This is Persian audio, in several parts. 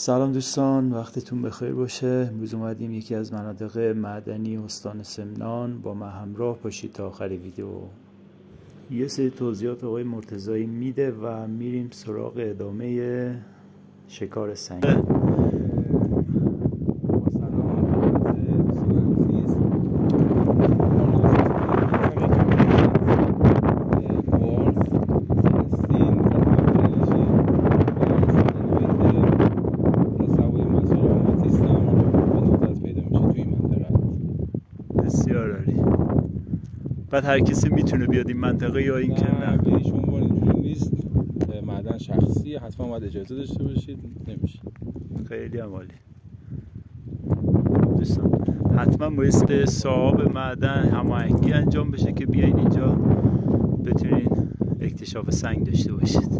سلام دوستان وقتتون بخیر باشه. امروز اومدیم یکی از مناطق معدنی استان سمنان. با ما همراه باشید تا آخر ویدیو. یه سری توضیحات آقای مرتضایی میده و میریم سراغ ادامه شکار سنگ. بسیار عالی. بعد هر کسی می‌تونه بیاد این منطقه یا این که نه به هیچ عنوان اینجوری نیست. معدن شخصی حتما باید اجازه داشته باشید. نمیشه. خیلی هم عالی. دوستان حتما باید صاحب معدن هماهنگی انجام بشه که بیاین اینجا بتونین اکتشاف سنگ داشته باشید.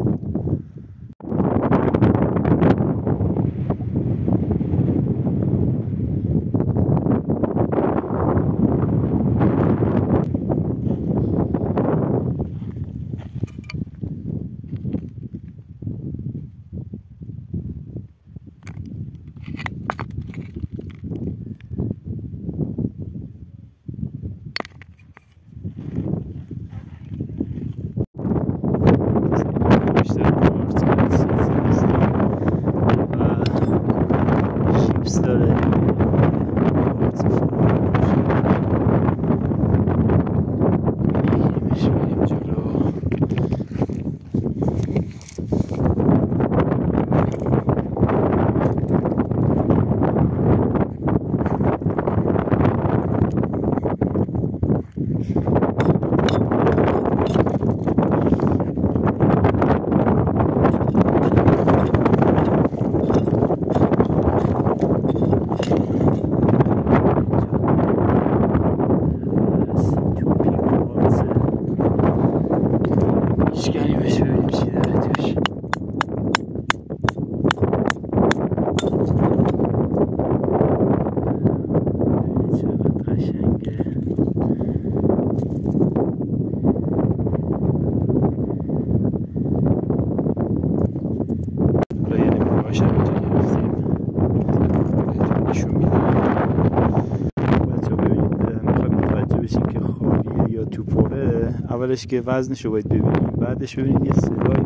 اولش که وزنش رو باید ببینیم. بعدش ببینید یه صدایی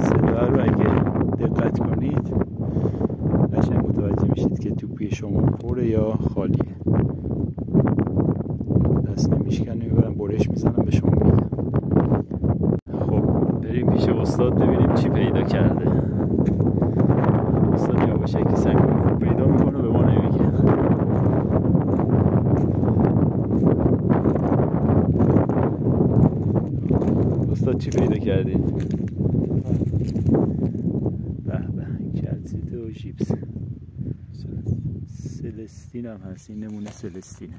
صدا رو اگه دقت کنید قشنگ متوجه میشید که توپی شما پره یا خالیه دست نمیشکنه می‌برم برش می‌زنم به شما میگم خب بریم پیش استاد ببینیم چی پیدا کرده استاد یواشکی سنگ رو پیدا می‌کنه به ما نمیگه استاد چی پیدا؟ به به کلسیته و ژیپس سلستین هم هست. این نمونه سلستینه.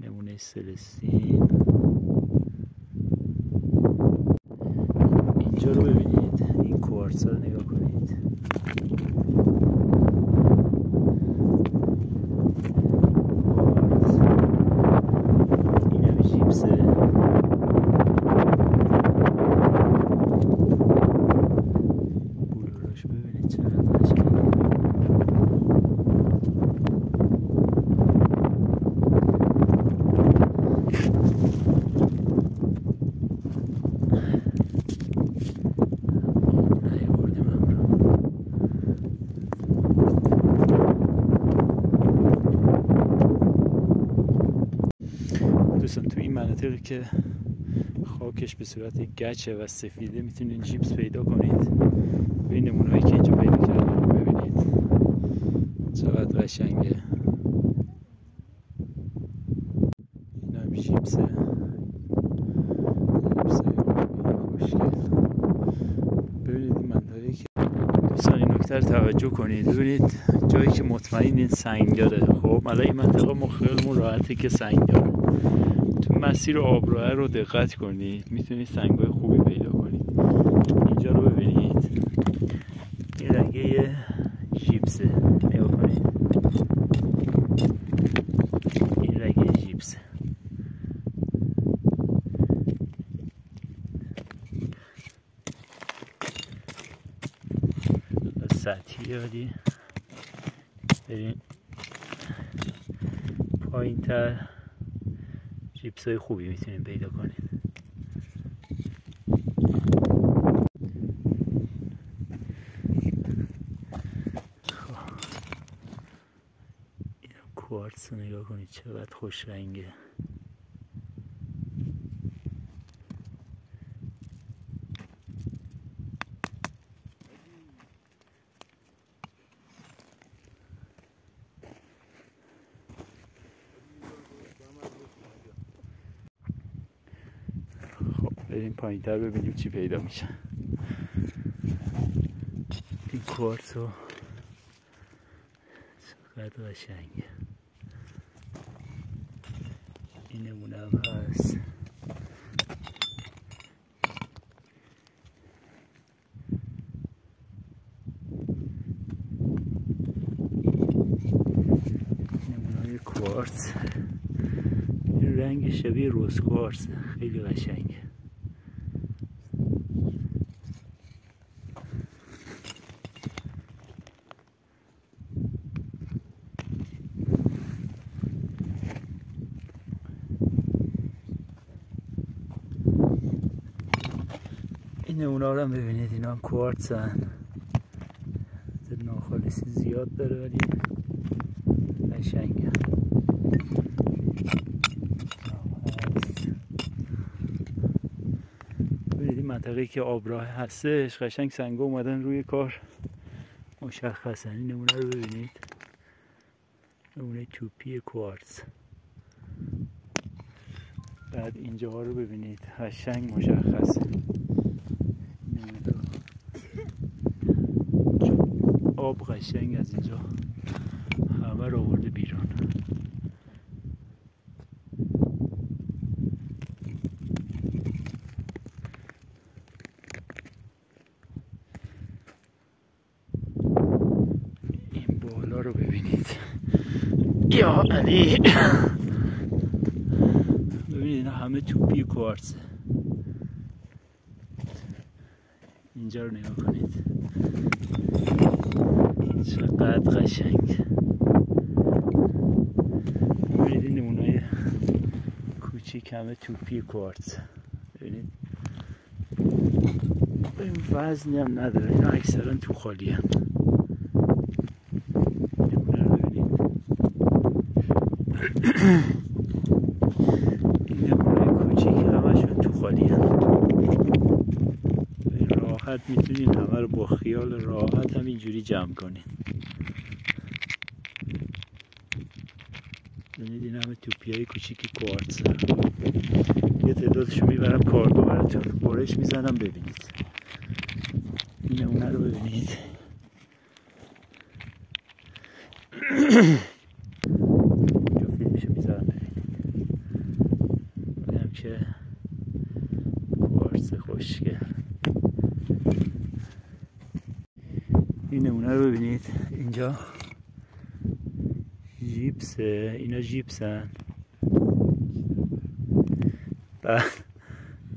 نمونه سلستین. اینجا رو ببینید. این کوارتز رو نگاه کنید کوارتز این هم ژیپسه بلوراشو ببینید چقدر قشنگه نیاوردیم همراه دوستان تو این مناطقی که خاکش به صورت گچه و سفیده می‌تونید جیپس پیدا کنید. به این نمونه که اینجا پیدا کردم ببینید. چقدر قشنگه. این هم جیپسه جیپسه که رو توجه کنید. ببینید جایی که مطمئن این سنگ داره. خب حالا این منطقه ما خیالمون که سنگ داره. تو مسیر آبراه رو دقت کنید می‌تونید سنگای خوبی پیدا کنید اینجا رو ببینید. این رنگه ژیپسه نگاه این سطحی ولی بریم پایین تر جیپس های خوبی می‌تونیم پیدا کنیم خب. کوارتس نگاه کنید چقدر خوش رنگه بریم پایین تر ببینیم چی پیدا میشه. این کوارتسو چقدر قشنگه این نمونه هم هست. نمونه کوارتز. رنگ شبیه روز کوارتز خیلی قشنگه اونا رو هم ببینید. اینا هم کوارتزن. ناخالصی زیاد داره ولی قشنگه. ببینید این منطقه که آبراه هستش قشنگ سنگ اومدن روی کار. مشخصن این نمونه رو ببینید. نمونه توپی کوارتز. بعد اینجا ها رو ببینید. قشنگ مشخصه. آب قشنگ از اینجا همه رو آورده بیرون. این بالا رو ببینید. یا علی. ببینید اینا همه توپی کوارتزه اینجا رو نگاه کنید. چقدر قشنگ. ببینید این نمونه کوچیک همه توپی کوارتز. ببینید. این وزنی هم نداره. اینا اکثرا تو خالی هم. ببینید این نمونه کوچیک همشون تو خالی هم راحت می‌تونین همه رو با خیال راحت هم اینجوری جمع کنین. ببینید این همه توپی های کوچیکی کوارتز. یه تعدادشو می‌برم کارگو براتون. برش می‌زنم ببینید. این نمونه رو ببینید. اینجا فیلمشو می‌ذارم ببینید. که کوارتز خوشگل. این نمونه رو ببینید. اینجا جیپسه. اینا جیپسن. بعد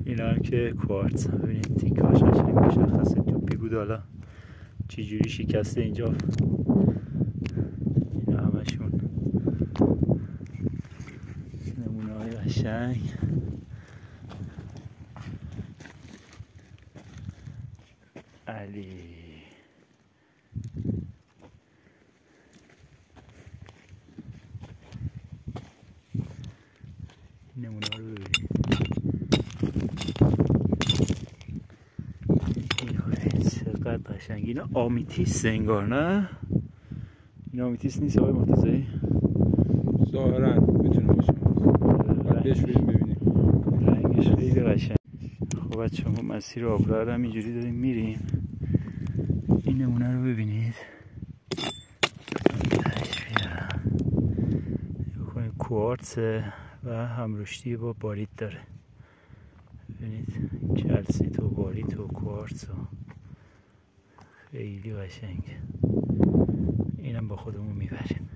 اینا هم که کوارتز. ببینید تیکاش قشنگ مشخصه. توپی بود. حالا چجوری شکسته اینجا؟ اینا همشون نمونه های قشنگ. علی نمونه رو ببینید چقدر قشنگ. اینا آمیتیس انگار نه؟ این آمیتیس نیست آقای مرتضایی ظاهرا می‌تونه باشه. ببینیم. رنگش خیلی قشنگ. خب بچه‌ها ما مسیر آبراه هم اینجوری داریم میریم. این نمونه رو ببینید. کوارتز و هم‌رشدی با باریت داره. ببینید. کلسیت و باریت و کوارتز و خیلی قشنگ. اینم با خودمون می‌بریم.